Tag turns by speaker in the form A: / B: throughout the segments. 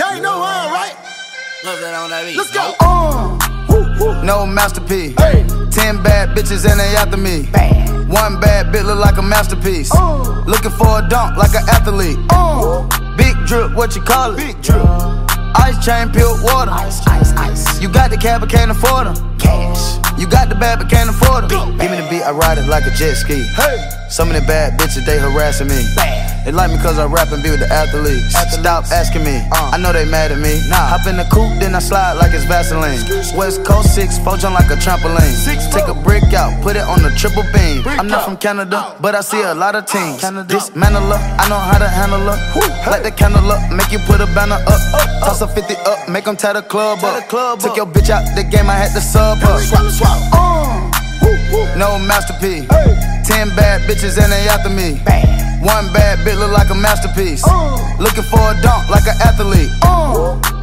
A: already know I'm right. Let's go.
B: Uh, no masterpiece.
A: Hey.
B: Ten bad bitches and they after me.
A: Bad.
B: One bad bitch look like a masterpiece.
A: Uh.
B: Looking for a dunk like an athlete.
A: Uh.
B: Big drip, what you call it?
A: Big drip.
B: Ice chain, pure water.
A: Ice, ice, ice.
B: You got the cab, but can't afford them.
A: Cash.
B: You got the bad, but can't afford them. Give me the beat, I ride it like a jet ski.
A: Hey.
B: Some of the bad bitches, they harassing me.
A: Bad.
B: They like me cause I rap and be with the athletes. Stop asking me,
A: Uh.
B: I know they mad at me. Nah. Hop in the coupe, then I slide like it's Vaseline. West Coast 6, four jump like a trampoline. Take a brick out, put it on the triple beam. I'm not from Canada, but I see a lot of teams.
A: Canada.
B: Dismantle her, I know how to handle her. Light the candle up, make you put a banner up. Toss a 50 up, make them tie the club up.
A: the club
B: Took your bitch out the game, I had to sub her.
A: Swap, swap.
B: Uh, no masterpiece. Ten bad bitches and they after me.
A: Bad.
B: One bad bitch look like a masterpiece. Looking for a dunk like an athlete.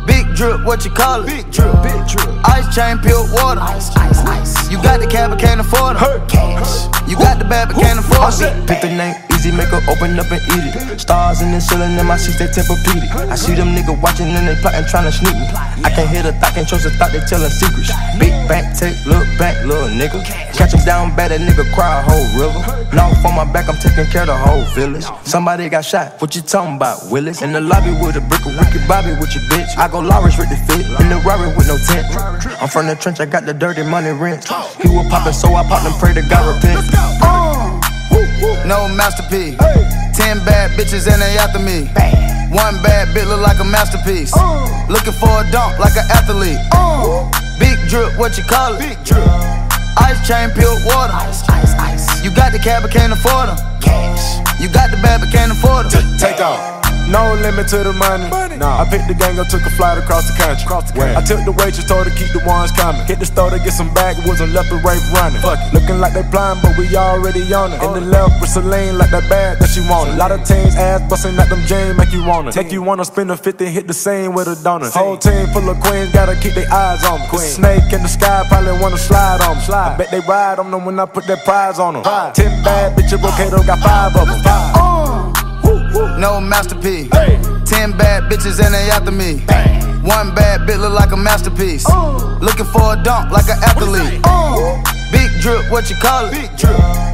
B: Big drip, what you call it?
A: Big drip. Big drip.
B: Ice chain, pure water.
A: Ice, ice, ice.
B: You got the cab, but can't afford them.
A: Cash.
B: You got the bad, but can't afford it.
C: Pick the name, easy, make her open up and eat it. Stars in the ceiling in my seats, they tempur-pedic. I see them niggas watching and they plotting, trying to sneak me. I can't hear the thought, can't trust the thought, they telling secrets. Big bank, take, look back, little nigga. Catch him down bad, that nigga cry a whole river. Knock on my back, I'm taking care of the whole village. Somebody got shot, what you talking about, Willis? In the lobby with a brick of Ricky Bobby with your bitch. I go Lawrence with the fit, in the Rari with no tent. I'm from the trench, I got the dirty money rent. He was poppin', so I popped and pray to God repent.
B: No masterpiece.
A: Hey.
B: Ten bad bitches and they after me.
A: Bad.
B: One bad bitch look like a masterpiece.
A: Uh.
B: Looking for a dunk like an athlete.
A: Uh.
B: Big drip, what you call it?
A: Big drip.
B: Ice chain, pure water.
A: Ice, ice, ice.
B: You got the cab, but can't afford them.
A: Cash.
B: You got the bad, but can't afford them.
D: Take off. No limit to the money.
A: Money.
D: Nah. I picked the gang up, took a flight across the country.
A: Across the country.
D: I took the waitress, told her keep the ones coming. Hit the store to get some backwoods and left and right running.
A: Fuck it.
D: Looking like they blind, but we already on it. In the left with Celine, like that bag that she wanted. A lot of teams ass busting at them jeans, make you wanna. Make you wanna spend a 50, hit the same with a donut. Whole team full of queens, gotta keep their eyes on me.
A: Queen.
D: Snake in the sky, probably wanna slide on me. I bet they ride on them when I put that prize on them.
A: Prize.
D: Ten bad bitches, Rocato got five of them.
B: No masterpiece.
A: Hey.
B: Ten bad bitches and they after me.
A: Bad.
B: One bad bitch look like a masterpiece. Looking for a dunk like an athlete. Big drip, what you call it?
A: Big drip.